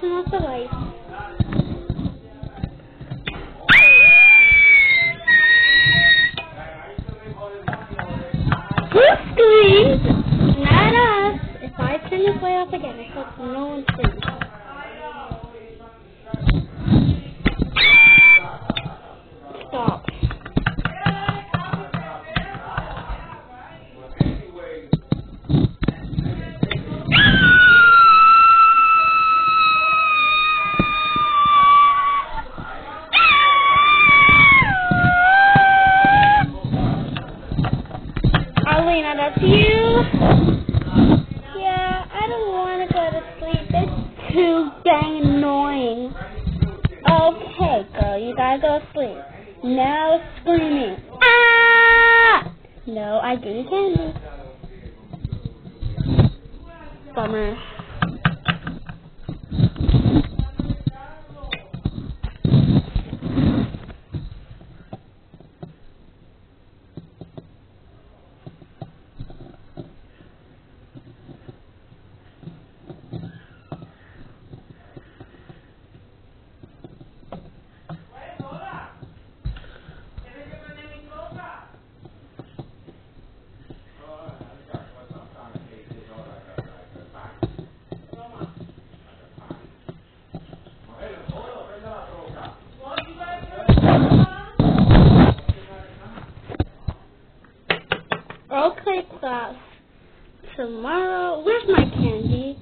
turn off the lights. Who screamed? Not us. If I turn this light off again, I hope no one screams. Arlena, that's you? Yeah, I don't want to go to sleep. It's too dang annoying. Okay, girl, you gotta go to sleep. Now screaming. Ah! No, I gave you Okay, class tomorrow. Where's my candy?